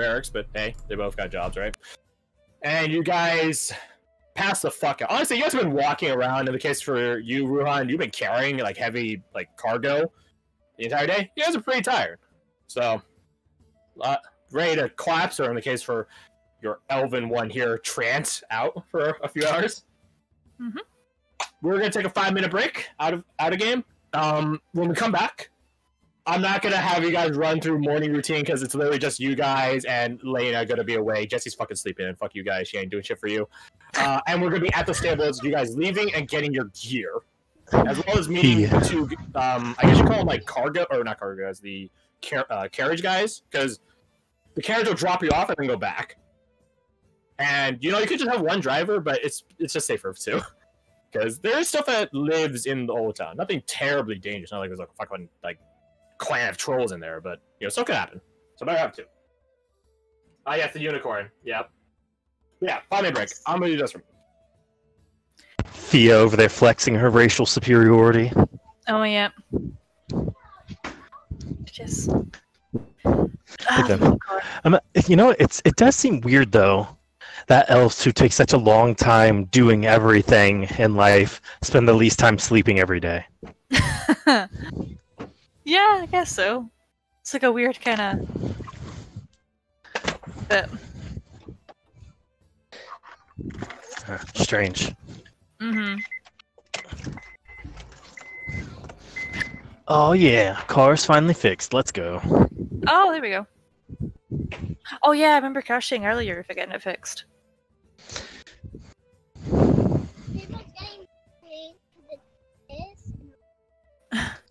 barracks, but hey, they both got jobs, right? And you guys pass the fuck out. Honestly, you guys have been walking around. In the case for you, Ruhan, you've been carrying like heavy like cargo the entire day. You guys are pretty tired, so uh, ready to collapse. Or in the case for your elven one here, trance out for a few hours. Mhm. We're gonna take a five minute break out of out of game. Um, when we come back, I'm not gonna have you guys run through morning routine because it's literally just you guys and Lena gonna be away. Jesse's fucking sleeping, and fuck you guys. She ain't doing shit for you. Uh, and we're gonna be at the stables. You guys leaving and getting your gear, as well as meeting Yeah. two. Um, I guess you call them like cargo or not cargo guys, the car- uh, carriage guys, because the carriage will drop you off and then go back. And you know you could just have one driver, but it's it's just safer two. Because there is stuff that lives in the old town. Nothing terribly dangerous. Not like there's like a fucking like clan of trolls in there, but you know, stuff could happen. So better have two. Ah, yes, the unicorn. Yep. Yeah, five minute break. I'm gonna do this for Thea over there flexing her racial superiority. Oh yeah. Just. Oh, Um, you know, it's it does seem weird though that elves who take such a long time doing everything in life spend the least time sleeping every day. yeah, I guess so. It's like a weird kind of. But. Uh, strange. hmm Oh yeah, car's finally fixed. Let's go. Oh, there we go. Oh yeah, I remember Crash saying earlier if I getting it fixed.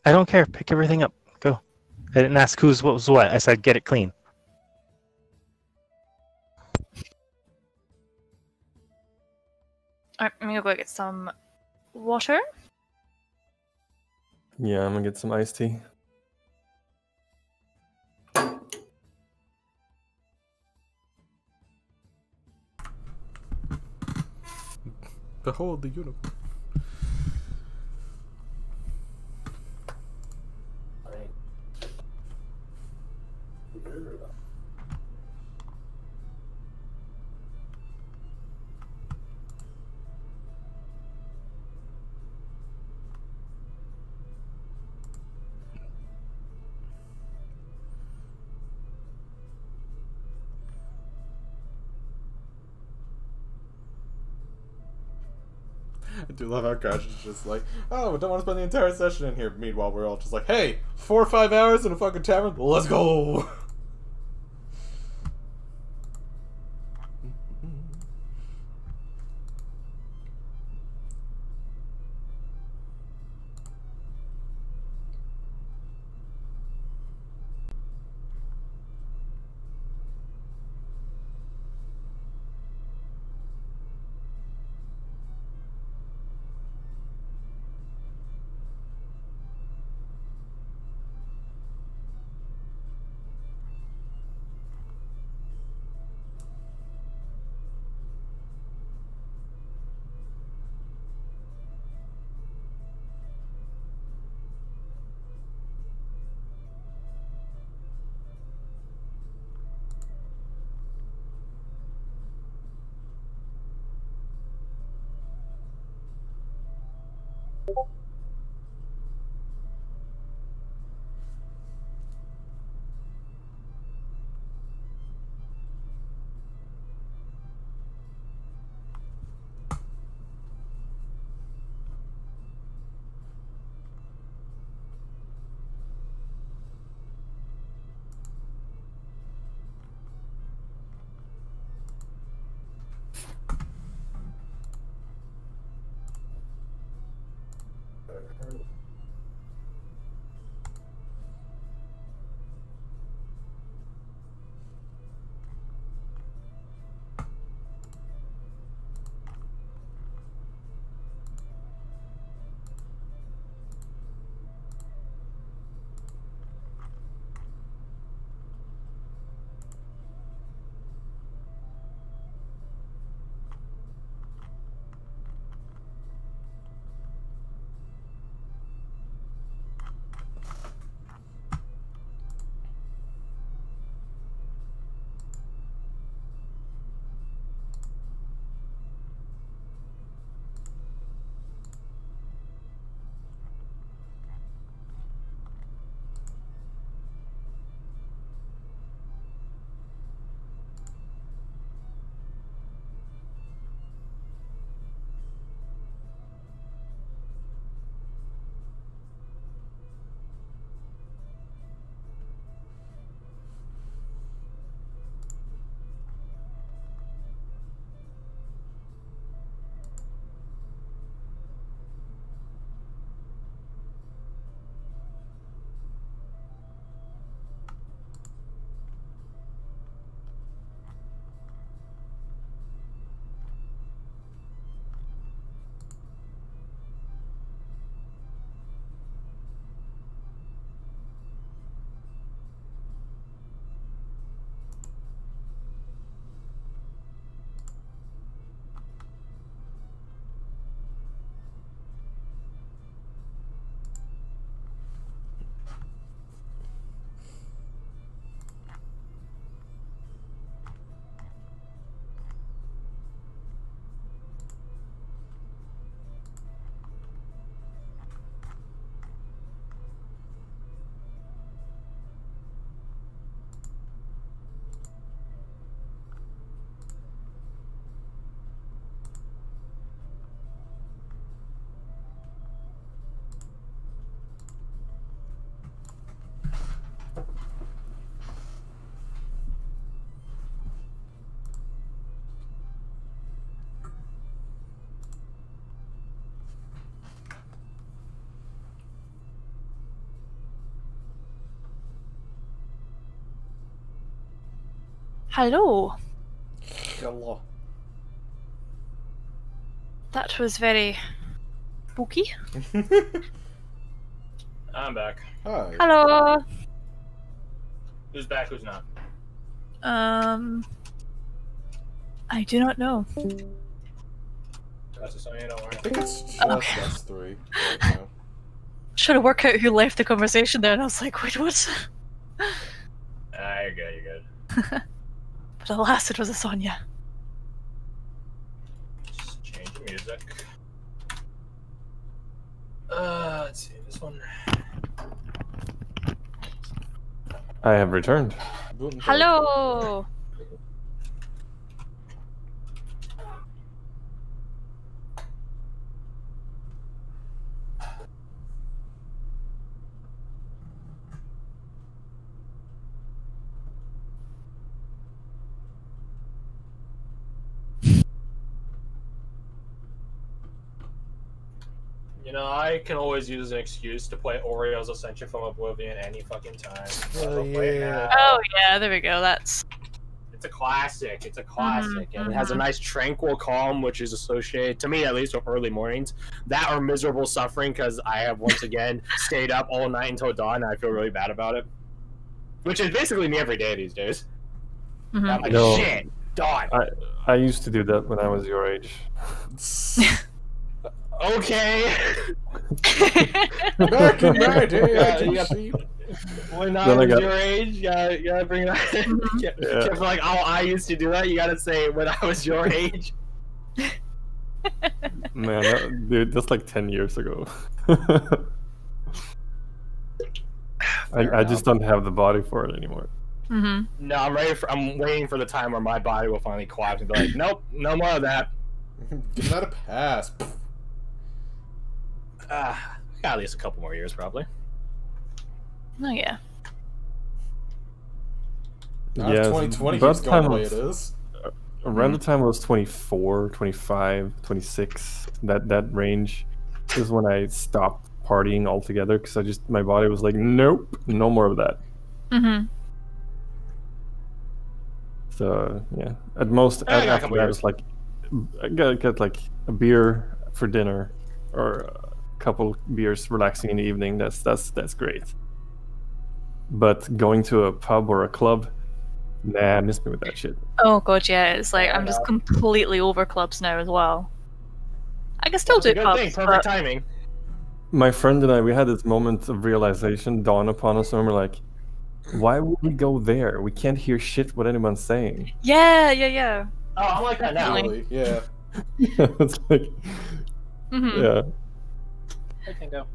I don't care. Pick everything up. Go. I didn't ask who's what was what. I said get it clean. Alright, I'm gonna go get some water. Yeah, I'm gonna get some iced tea. Behold the unicorn. Do love how Crash is just like, oh, we don't want to spend the entire session in here. Meanwhile, we're all just like, hey, four or five hours in a fucking tavern, let's go. you Hello. Hello. That was very spooky. I'm back. Hi. Hello. Who's back? Who's not? Um, I do not know. That's a sign. Don't I think it's just Okay. us three right now. Trying to work out who left the conversation there, and I was like, wait, what? Ah, you're good. You're good. But alas, it was a Sonya. Just change the music. Uh, let's see this one. I have returned. Guten Hello. You know, I can always use an excuse to play Auriel's Ascension from Oblivion any fucking time. So Oh, I'll play it yeah. Oh yeah, there we go. That's It's a classic. It's a classic, and it has a nice tranquil calm, which is associated to me at least with early mornings. That or miserable suffering because I have once again stayed up all night until dawn, and I feel really bad about it. Which is basically me every day these days. mhm. I'm like, No. shit, dawn. I, I used to do that when I was your age. Okay. Back in my day, Yeah, I did yeah. sleep. when I was got- your age, you gotta, you gotta bring that. Mhm. yeah. Yeah. Like, oh, I used to do that. You gotta say when I was your age. Man, that, dude, that's like 10 years ago. I, I just don't have the body for it anymore. hmm No, I'm ready for. I'm waiting for the time where my body will finally collapse and be like, nope, no more of that. Give that a pass. Uh, got at least a couple more years, probably. Oh yeah. Now Yeah, 2020 about keeps going the time way was- it is. Around the time I was 24, 25, 26, that, that range is when I stopped partying altogether because I just, my body was like, nope, no more of that. Mm-hmm. So yeah, at most I got a after couple that years. was like I got, got like a beer for dinner or a couple beers relaxing in the evening. That's that's that's great. But going to a pub or a club, nah, miss me with that shit. Oh god, yeah. It's like I'm just completely over clubs now as well. I can still It's do good pubs, thing. Perfect but timing. My friend and I, we had this moment of realization dawn upon us, and we're like, why would we go there? We can't hear shit what anyone's saying. yeah, yeah, yeah. Oh, I'm like that now. Really? Really, yeah. it's like, hmm yeah. I can go.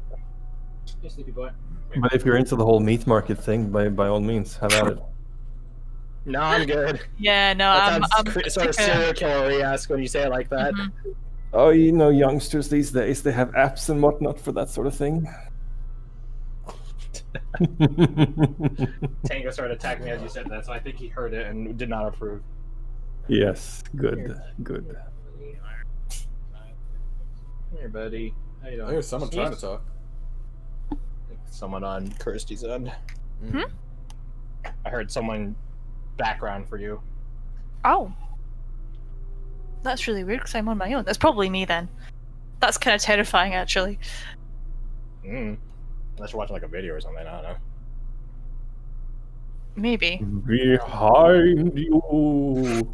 Hey, sleepy boy. But if you're into the whole meat market thing, by by all means, have at it. No, I'm good. Yeah, no, That I'm, sounds I'm cre- sort of serial killer-esque when you say it like that. Mhm. Oh, you know, youngsters these days, they have apps and whatnot for that sort of thing. Tango started attacking me as you said that, so I think he heard it and did not approve. yes, good, good. Come here, buddy. How you doing? There's someone trying to talk. Someone on Kirsty's end. Hmm? I heard someone background for you. Oh. That's really weird because I'm on my own. That's probably me then. That's kind of terrifying, actually. Mm. Unless you're watching like a video or something, I don't know. Maybe. Behind you.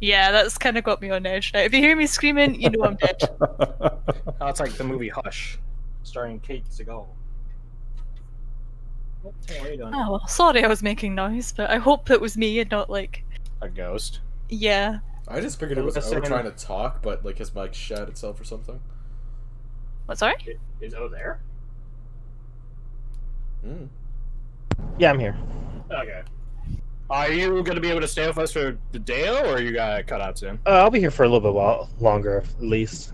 Yeah, that's kind of got me on edge now. If you hear me screaming, you know I'm dead. Oh, it's like the movie Hush, starring Kate Siegel. What are you doing? Oh, well, sorry I was making noise, but I hope it was me and not like. A ghost. Yeah. I just figured it was Listen. O trying to talk, but like his mic shat itself or something. What, sorry? I- Is O there? Mm. Yeah, I'm here. Okay. Are you gonna be able to stay with us for the day, or you got to cut out soon? Uh, I'll be here for a little bit while longer, at least.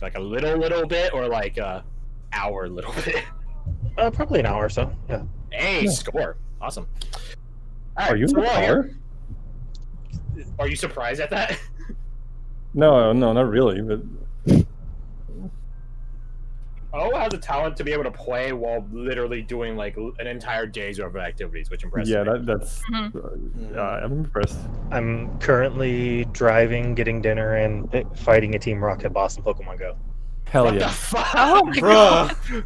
Like a little, little bit, or like a hour, little bit? Uh, probably an hour or so. Yeah. Hey, Yeah. score! Awesome. Are you in so the while Are you surprised at that? No, no, not really. But O has a talent to be able to play while literally doing like an entire day's worth of activities, which impresses Yeah, me. that, that's. Mhm. Uh, I'm impressed. I'm currently driving, getting dinner, and fighting a Team Rocket boss in Pokemon Go. Hell What the yeah. fuck? Oh my god. Bruh.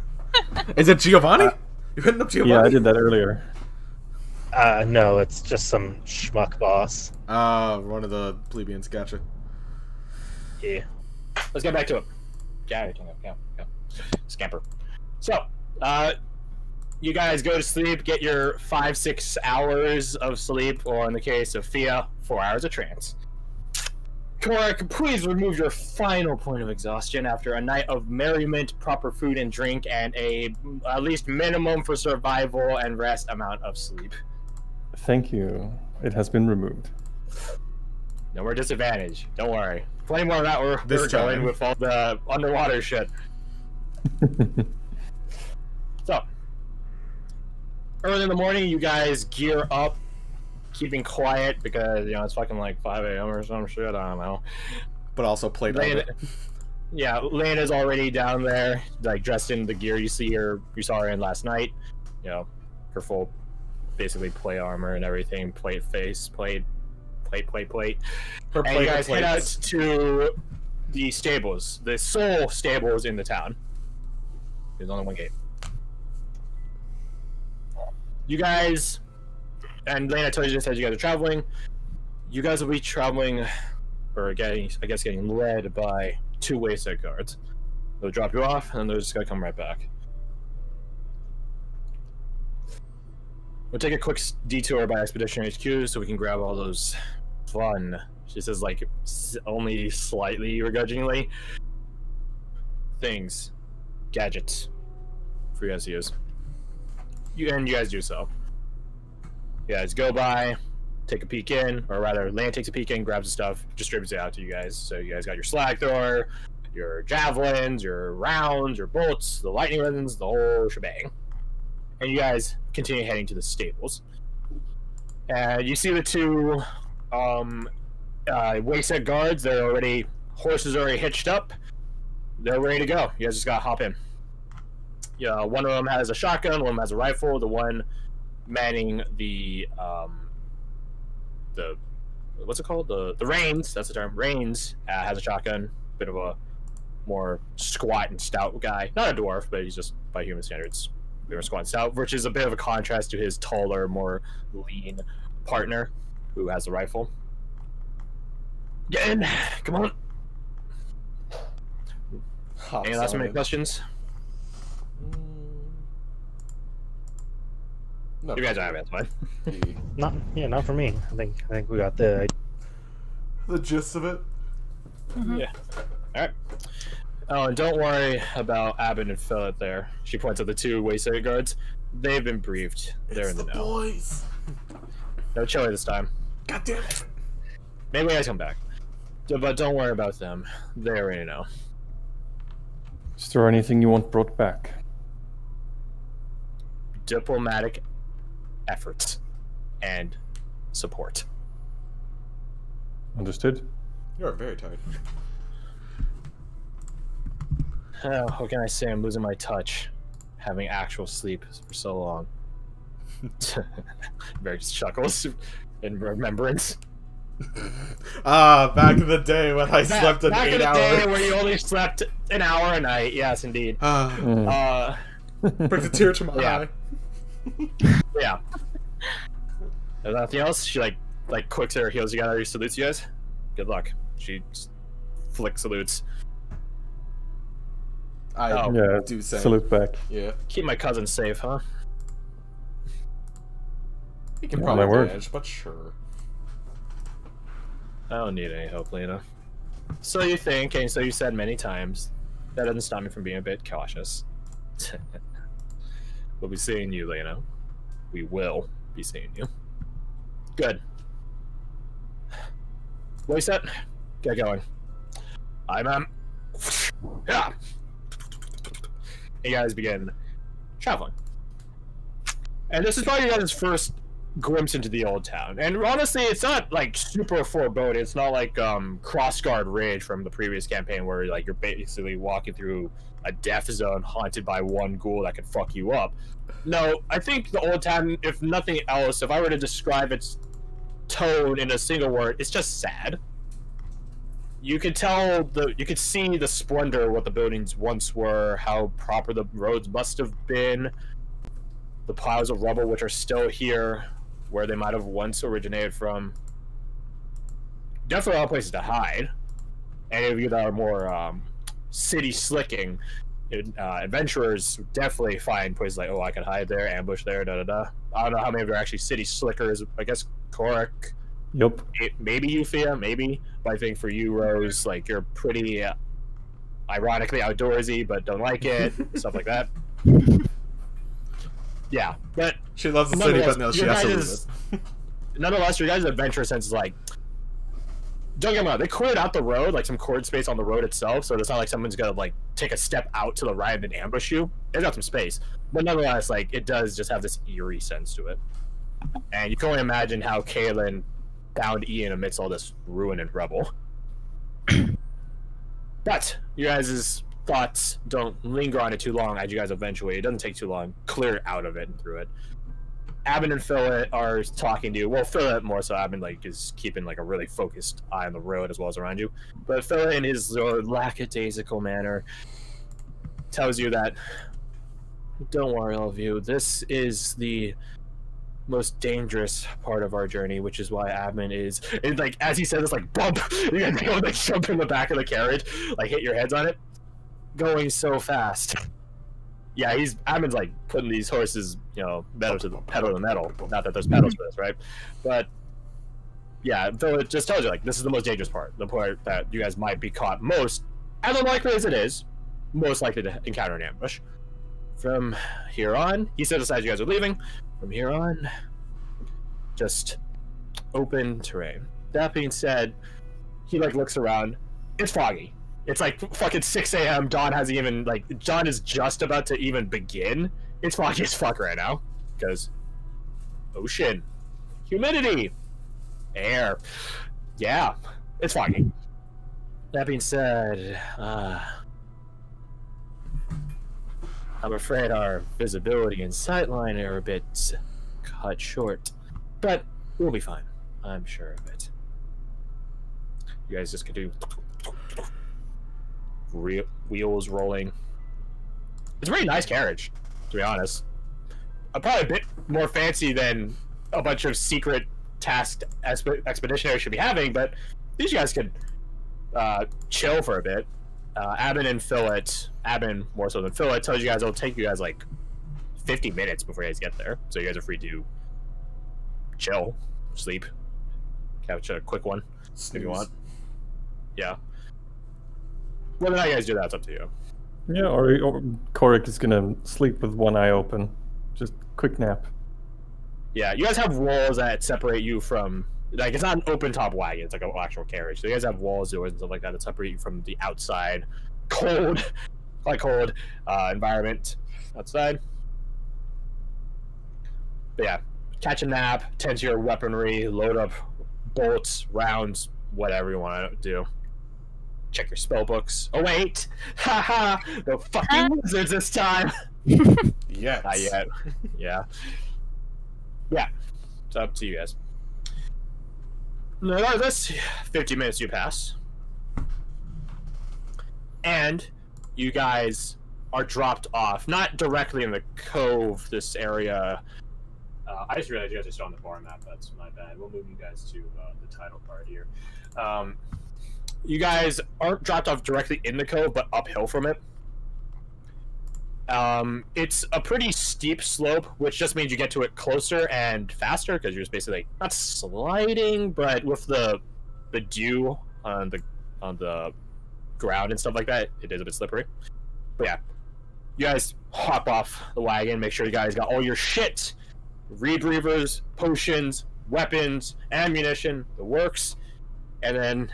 Is it Giovanni? you hitting up Giovanni? Yeah, I did that earlier. Uh, no, it's just some schmuck boss. Ah, one of the plebeians. Gotcha. Yeah. Let's get back to it. Yeah, go, go, go. Scamper. So, uh, you guys go to sleep, get your five, six hours of sleep, or in the case of Fia, four hours of trance. Korak, please remove your final point of exhaustion after a night of merriment, proper food and drink, and a at least minimum for survival and rest amount of sleep. Thank you. It has been removed. No more disadvantage. Don't worry. Plenty more of that we're, This we're going with all the underwater shit. So, early in the morning, you guys gear up, keeping quiet because you know it's fucking like 5 a.m. or some shit. I don't know. But also played Lane, it. yeah, Lena's already down there, like dressed in the gear you see her, you saw her in last night. You know, her full, basically plate armor and everything, plate face, plate, plate, plate, plate. Her And you guys head out to the stables, the sole stables in the town. There's only one gate. You guys, and Lane, I told you this as you guys are traveling. You guys will be traveling, or getting, I guess, getting led by two wayside guards. They'll drop you off, and they're just gonna come right back. We'll take a quick detour by Expedition HQ so we can grab all those fun. She says, like, only slightly begrudgingly. Things, gadgets for you guys to use. You and you guys do so. You guys go by, take a peek in, or rather, Land takes a peek in, grabs the stuff, distributes it out to you guys. So you guys got your slag thrower, your javelins, your rounds, your bolts, the lightning weapons, the whole shebang. And you guys continue heading to the stables. And you see the two um, uh, wayside guards. They're already horses already hitched up. They're ready to go. You guys just gotta hop in. Yeah, one of them has a shotgun. One of them has a rifle. The one manning the um, the what's it called? The the reins. That's the term. Reins uh, has a shotgun. Bit of a more squat and stout guy. Not a dwarf, but he's just by human standards, of squat and stout, which is a bit of a contrast to his taller, more lean partner who has a rifle. Get in. Come on. Hops Any last minute questions? No. You guys don't have it. That's fine. Not yeah, not for me. I think I think we got the the gist of it. Mm-hmm. Yeah. All right. Oh, and don't worry about Abbott and Philip there. She points at the two wayside guards. They've been briefed. They're it's in the, the know. boys. No chili this time. God damn it. Maybe when I come back. But don't worry about them. They already know. Is there anything you want brought back? Diplomatic efforts and support. Understood? You are very tired. Oh, what can I say? I'm losing my touch. Having actual sleep for so long. Barry just chuckles in remembrance. ah, back in the day when I Back- slept an back in eight the hour. day where you only slept an hour a night. Yes, indeed. Ah, Mm. Uh, brings a tear to my Yeah. eye. yeah. There's nothing else. She like like clicks her heels together. She salutes you guys. Good luck. She flicks salutes. I Oh. yeah, do say. salute back. Yeah. Keep my cousin safe, huh? You can Yeah, probably my word. manage, but sure. I don't need any help, Lena. So you think, and so you said many times. That doesn't stop me from being a bit cautious. we'll be seeing you, Lena. We will be seeing you. Good. Said? Get going. I'm um. Yeah. You guys begin traveling. And this is probably your guys' first glimpse into the old town. And honestly, it's not like super foreboding. It's not like um, Crossguard Ridge from the previous campaign where like you're basically walking through a death zone haunted by one ghoul that could fuck you up. No, I think the old town, if nothing else, if I were to describe its tone in a single word, it's just sad. You could tell the you could see the splendor of what the buildings once were, how proper the roads must have been, the piles of rubble which are still here, where they might have once originated from. Definitely all places to hide. Any of you that are more um, city slicking, uh, adventurers definitely find places like, oh, I can hide there, ambush there, da da da. I don't know how many of you are actually city slickers. I guess Korak, Yep. maybe Eufia, maybe. But I think for you, Rose, like you're pretty, uh, ironically outdoorsy, but don't like it, stuff like that. Yeah, but She loves the city, but no, she has to leave it. nonetheless, your guys' adventure sense is like. Don't get me wrong. They cleared out the road, like some cord space on the road itself, so it's not like someone's gonna like take a step out to the right and ambush you. It's got some space, but nonetheless, like it does just have this eerie sense to it. And you can only imagine how Kaylin found Ian amidst all this ruin and rubble. but you guys' thoughts don't linger on it too long as you guys eventually, it doesn't take too long, clear out of it and through it. Abin and Philip are talking to you. Well, Philip more so. Abin like is keeping like a really focused eye on the road as well as around you. But Philip, in his of lackadaisical manner, tells you that don't worry, all of you. This is the most dangerous part of our journey, which is why Abin is. And like as he says, this like bump. You guys go like jump in the back of the carriage, like hit your heads on it, going so fast. Yeah, he's Abin's like putting these horses, you know, metal to the pedal to metal. Not that there's pedals for this, right? But yeah, though it just tells you like this is the most dangerous part, the part that you guys might be caught most, as unlikely as it is, most likely to encounter an ambush. From here on, he said aside you guys are leaving. From here on, just open terrain. That being said, he like looks around. It's foggy. It's like fucking 6 a.m. Dawn hasn't even like Dawn is just about to even begin. It's foggy as fuck right now because ocean, humidity, air. Yeah, it's foggy. That being said, uh, I'm afraid our visibility and sightline are a bit cut short, but we'll be fine. I'm sure of it. You guys just do re- wheels rolling. It's a really nice carriage, to be honest. Uh, probably a bit more fancy than a bunch of secret tasked exp- expeditionaries should be having, but these guys could uh, chill for a bit. Uh, Abin and Phillet, Abin more so than Phillet, tells you guys it'll take you guys like 50 minutes before you guys get there. So you guys are free to chill, sleep, catch a quick one if you want. Yeah. Whether or not you guys do that, it's up to you. Yeah, or, or Korak is gonna sleep with one eye open. Just quick nap. Yeah, you guys have walls that separate you from like it's not an open top wagon, it's like an actual carriage. So you guys have walls, doors, and stuff like that that separate you from the outside cold, quite cold uh, environment outside. But yeah, catch a nap, tend to your weaponry, load up bolts, rounds, whatever you want to do. Check your spell books. Oh wait, haha, the fucking wizards this time. Yes. Not yet. yeah. Yeah. It's up to you guys. Regardless, 50 minutes you pass. And you guys are dropped off, not directly in the cove, this area. Uh, I just realized you guys are still on the bar map. That's my bad. We'll move you guys to uh, the title card here. Um, you guys aren't dropped off directly in the cove, but uphill from it. Um, it's a pretty steep slope, which just means you get to it closer and faster because you're just basically not sliding, but with the the dew on the on the ground and stuff like that, it is a bit slippery. But yeah, you guys hop off the wagon, make sure you guys got all your shit, rebreathers, potions, weapons, ammunition, the works, and then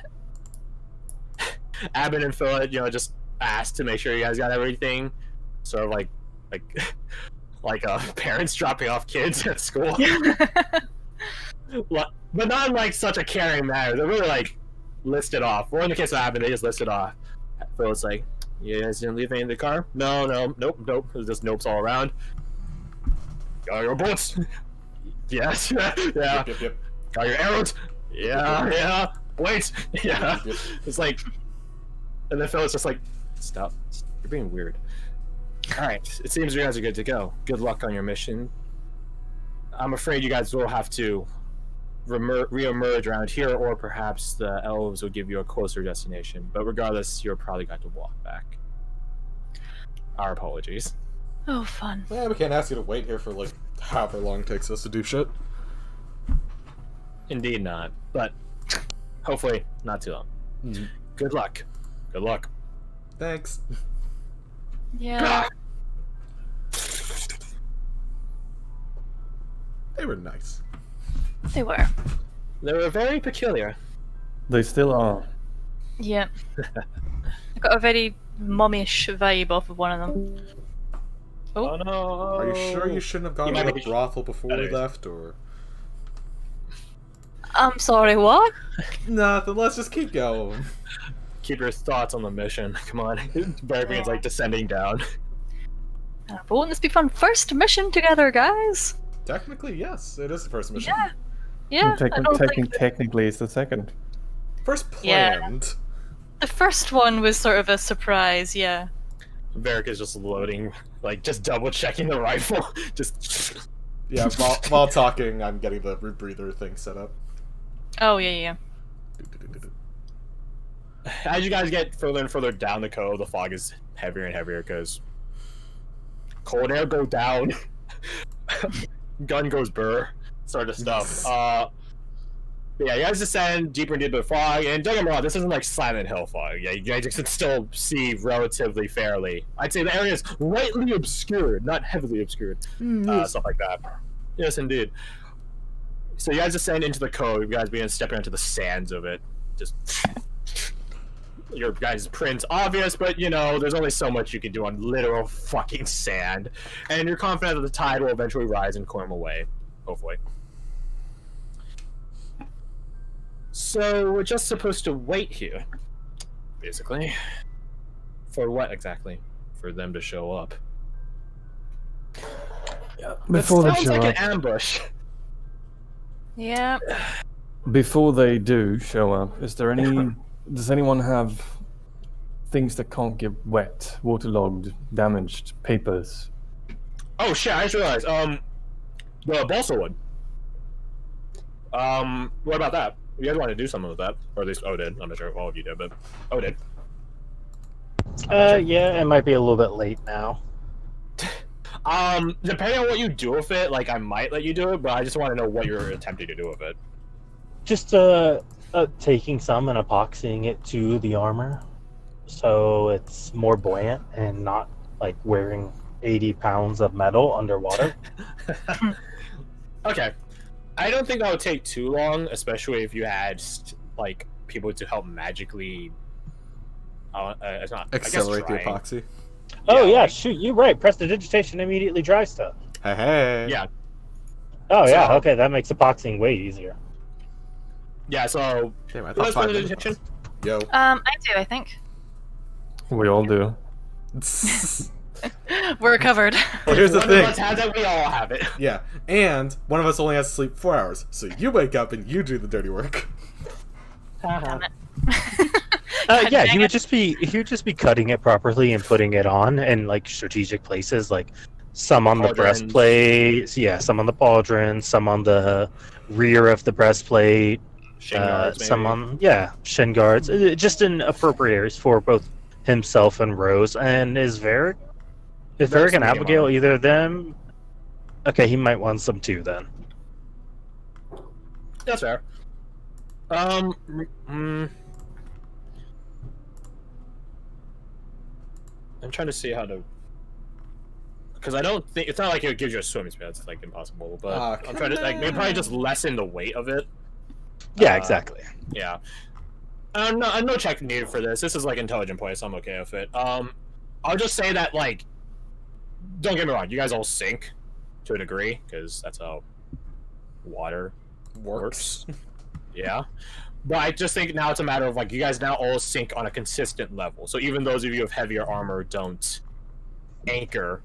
Abin and Philip, you know, just asked to make sure you guys got everything sort of like like like uh, parents dropping off kids at school. Well, but not in like such a caring manner. They're really like listed off. Or in the case of happened, they just listed off. Phil's like, "You guys didn't leave any in the car? No, no, nope, nope. There's just nopes all around. Got your bullets? yes, yeah. Yep, yep, yep. Got your arrows? Yeah, yeah. Wait, yeah. Yep. It's like, and then Phil's just like, "Stop! You're being weird." All right, it seems you guys are good to go. Good luck on your mission. I'm afraid you guys will have to remer- re-emerge around here, or perhaps the elves will give you a closer destination. But regardless, you're probably got to walk back. Our apologies. oh, fun. Yeah, we can't ask you to wait here for like however long it takes us to do shit. Indeed not, but hopefully not too long. Mhm. Good luck. Good luck. Thanks. Yeah. They were nice. They were. They were very peculiar. They still are. Yeah. I got a very mummish vibe off of one of them. Oh, oh no! Are you sure you shouldn't have gone You to might the brothel before we left, or I'm sorry, what? nothing? Let's just keep going. Keep your thoughts on the mission. Come on. Barbarian's like descending down. Uh, but wouldn't this be fun? First mission together, guys. Technically, yes, it is the first mission. Yeah. Yeah. I Techni- don't think technically, it's the second. First planned. Yeah. planned. the first one was sort of a surprise. Yeah. Varric is just loading, like just double checking the rifle. Just Yeah, while, while talking, I'm getting the rebreather thing set up. Oh yeah, yeah. As you guys get further and further down the cove, the fog is heavier and heavier because cold air go down, gun goes burr, sort of stuff. Uh, yeah, you guys descend deeper and deeper into the fog, and don't get me wrong, this isn't like Silent Hill fog. Yeah, you guys can still see relatively fairly. I'd say the area is lightly obscured, not heavily obscured. uh, stuff like that. Yes, indeed. So you guys descend into the cove. You guys begin stepping into the sands of it. Just your guys' prints obvious, but you know there's only so much you can do on literal fucking sand, and you're confident that the tide will eventually rise and clear away. Hopefully. So we're just supposed to wait here, basically. For what exactly? For them to show up. Before that they sounds show like up, an ambush. Yeah. before they do show up, is there any? does anyone have things that can't get wet, waterlogged, damaged, papers? Oh shit! I just realized. Um, the balsa wood. Um, what about that? You guys want to do something with that, or at least O did. I'm not sure if all of you did, but O did. Uh, yeah, it might be a little bit late now. Um, depending on what you do with it, like I might let you do it, but I just want to know what you're attempting to do with it. Just uh, uh, taking some and epoxying it to the armor, so it's more buoyant and not like wearing 80 pounds of metal underwater. okay, I don't think that would take too long, especially if you had st- like people to help magically. Uh, uh, it's not Accelerate the epoxy. oh Yeah, yeah, like- shoot, you're right. Prestidigitation immediately dry stuff. Hey, hey. Yeah. Oh yeah, okay, that makes epoxying way easier. Yeah, so Damn, I who thought has five minutes. prestidigitation? Yo. Um, I do. I think We all do. we're covered. well, here's the One thing. of us has it, we all have it. Yeah, and one of us only has to sleep four hours, so you wake up and you do the dirty work. Damn it. Uh, yeah, he would just be he would just be cutting it properly and putting it on in like strategic places, like some on the breastplate, yeah, some on the pauldron, some on the rear of the breastplate, Shin uh, guards, some maybe. on yeah shin guards, uh, just in appropriate areas for both himself and Rose. And is Varric, is Varric's Varric and Abigail on either of them? Okay, he might want some too then. That's fair. Um. Mm, I'm trying to see how to. Because I don't think it's not like it gives you a swimming speed. That's like impossible. But Ah, I'm trying to like maybe probably just lessen the weight of it. Yeah, Uh, exactly. Yeah. Uh, no, uh, no check needed for this. This is like intelligent play, so I'm okay with it. Um, I'll just say that like don't get me wrong, you guys all sink to a degree because that's how water Works. Yeah. But I just think now it's a matter of like you guys now all sink on a consistent level. So even those of you with heavier armor don't anchor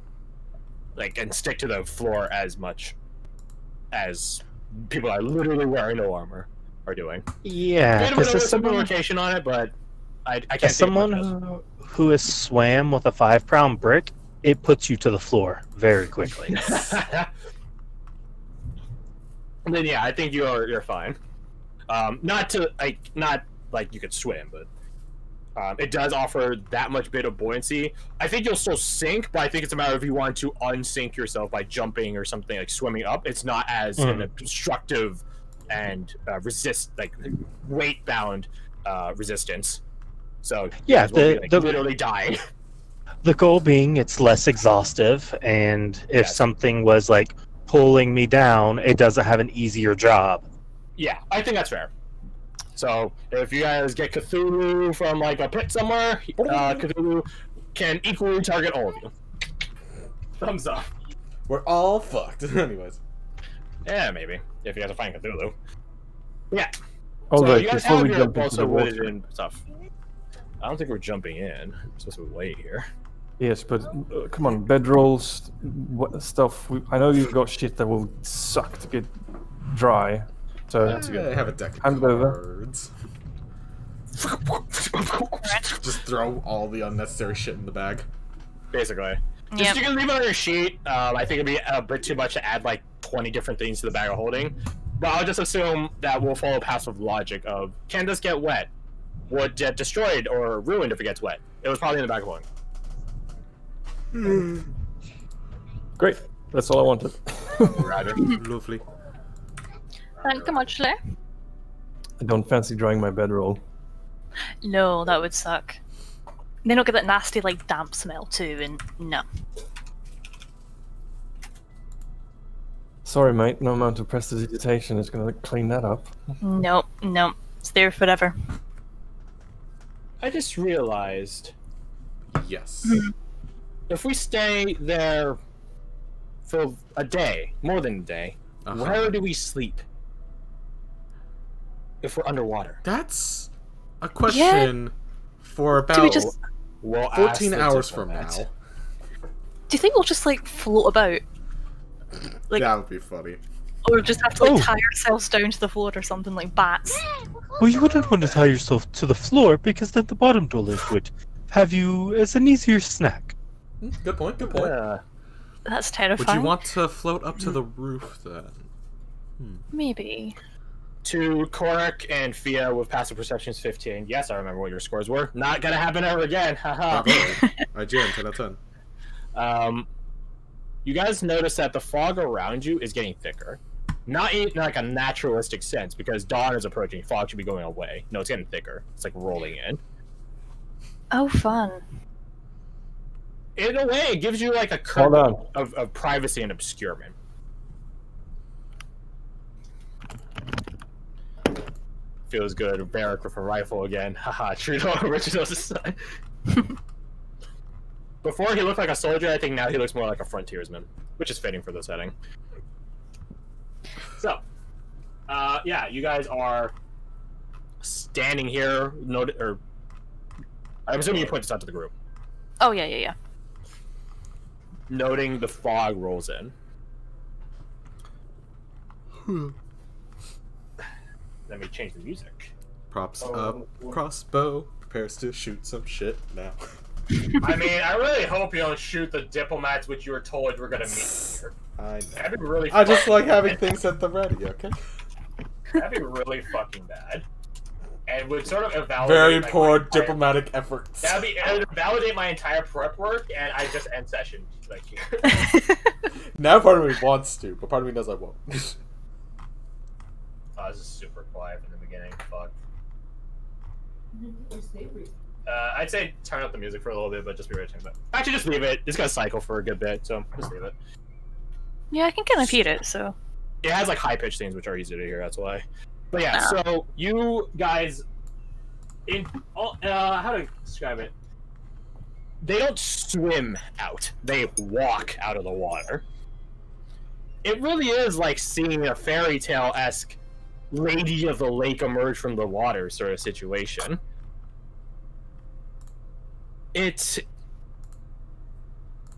like and stick to the floor as much as people are literally wearing no armor are doing. Yeah, Bit of a as someone, rotation on it, but I, I can't as someone else. who, who has swam with a five pound brick, it puts you to the floor very quickly. then yeah, I think you are you're fine. Um, not to like not like you could swim, but um, it does offer that much bit of buoyancy. I think you'll still sink, but I think it's a matter of if you want to unsink yourself by jumping or something like swimming up. It's not as an Mhm. obstructive and uh, resist like weight bound uh, resistance. So Yeah, guys won't be, like, the- literally dying. the goal being it's less exhaustive, and if Yes. something was like pulling me down, it doesn't have an easier job. Yeah, I think that's fair. So if you guys get Cthulhu from like a pit somewhere, uh, Cthulhu can equally target all of you. Thumbs up. We're all fucked. Anyways. Yeah, maybe if you guys are fighting Cthulhu. Yeah. Oh, so right, you guys before have we your jump into also the water. and stuff. I don't think we're jumping in. We're supposed to wait here. Yes, but uh, come on, bedrolls, what stuff. We, I know you've got shit that will suck to get dry. So That's good- I have a deck of Hand it over. cards. Just throw all the unnecessary shit in the bag. Basically. Just Yep. you can leave it on your sheet. Um, I think it'd be a bit too much to add like 20 different things to the bag of holding. But I'll just assume that we'll follow passive logic of can this get wet? Would get destroyed or ruined if it gets wet? It was probably in the bag of holding. great. That's all I wanted. Roger. Lovely. Thank you much, Le. I don't fancy drying my bedroll. No, that would suck. Then it'll get that nasty, like, damp smell too, and no. Sorry, mate. No amount of prestidigitation is going to clean that up. Nope, nope. It's there forever. I just realized Yes. if we stay there for a day, more than a day, Uh-huh. where do we sleep? If we're underwater. That's a question yeah. for about Do we just? We'll 14 hours from now. Do you think we'll just like float about, like, that would be funny. or just have to like Oh. tie ourselves down to the floor or something like bats? Well, you wouldn't want to tie yourself to the floor because then the bottom dwellers would have you as an easier snack. Hmm, Good point. Good point. Yeah. That's Would you want to float up to the roof then? Maybe. To Korak and Fia with passive perceptions 15. Yes, I remember what your scores were. Not gonna happen ever again. Haha. Bravo. IGN 10 out of 10. um, you guys notice that the fog around you is getting thicker. Not in like a naturalistic sense, because dawn is approaching. Fog should be going away. No, it's getting thicker. It's like rolling in. Oh, fun. In a way, it gives you like a Hold curve of, of privacy and obscurement. Feels good. Barrack with a rifle again. Haha, true to original's son. Before he looked like a soldier, I think now he looks more like a frontiersman, which is fitting for the setting. So, uh, yeah, you guys are standing here. Note, or I'm assuming you point this out to the group. Oh yeah, yeah, yeah. noting the fog rolls in. Let me change the music. Props Oh, up. Crossbow prepares to shoot some shit now. I mean, I really hope you don't shoot the diplomats which you were told you were gonna meet here. I That'd be really. I just fucking like having things at the ready, okay? That'd be really fucking bad, and would sort of invalidate. Very like, poor entire- diplomatic efforts. That'd be it would validate my entire prep work, and I just end session like here. Now part of me wants to, but part of me knows I won't. Oh, this is super quiet from the beginning. Fuck. Uh, I'd say turn up the music for a little bit, but just be ready to change that. Actually, just leave it. It's gonna cycle for a good bit, so just leave it. yeah, I can kind of hear it. So It has like high pitched things which are easy to hear. That's why. But yeah, Ah. so you guys, in all- uh, how to describe it? they don't swim out; they walk out of the water. It really is like seeing a fairy tale esque Lady of the Lake emerge from the water sort of situation. It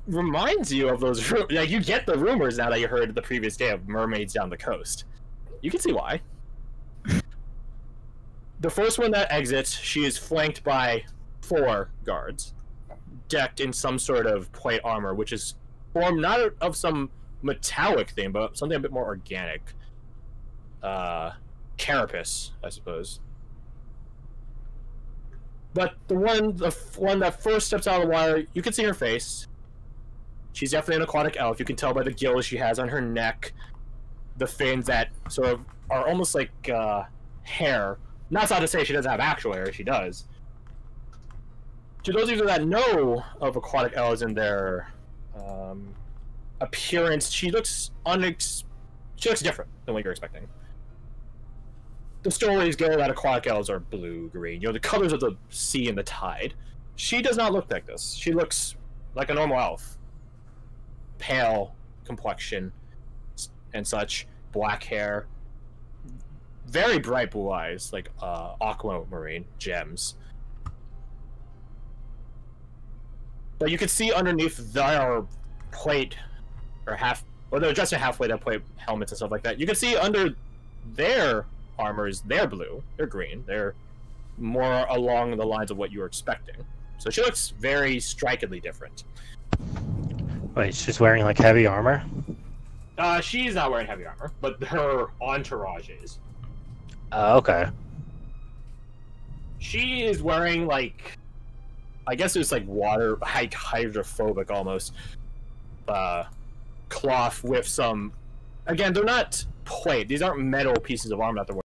reminds you of those like you get the rumors now that you heard the previous day of mermaids down the coast. You can see why. the first one that exits, she is flanked by four guards, decked in some sort of plate armor, which is formed not of some metallic thing, but something a bit more organic. Uh, carapace, I suppose. But the one, the one that first steps out of the water, you can see her face. She's definitely an aquatic elf. You can tell by the gills she has on her neck, the fins that sort of are almost like uh, hair. Not to say she doesn't have actual hair; she does. To those of you that know of aquatic elves and their um, appearance, she looks unex- she looks different than what you're expecting. The stories go that aquatic elves are blue, green, you know, the colors of the sea and the tide. She does not look like this. She looks like a normal elf. Pale complexion and such, black hair, very bright blue eyes, like uh, aquamarine gems. But you can see underneath their plate, or half, or they're dressed in half plate, plate helmets and stuff like that. You can see under their armors, they're blue, they're green, they're more along the lines of what you were expecting. So she looks very strikingly different. Wait, she's wearing like heavy armor. Uh, she's not wearing heavy armor, but her entourage is. Uh, okay. She is wearing like, I guess it's like water, like hydrophobic almost, uh, cloth with some. Again, they're not plate. These aren't metal pieces of armor that they're wearing.